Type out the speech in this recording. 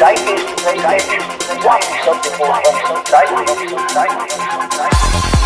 Life is, life is, something more. Life is, life is, life is.